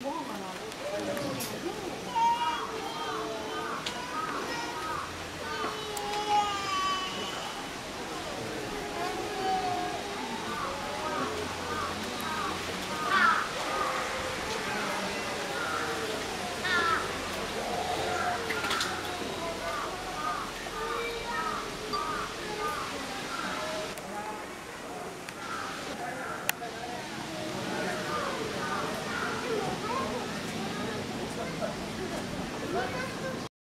Whoa. Look at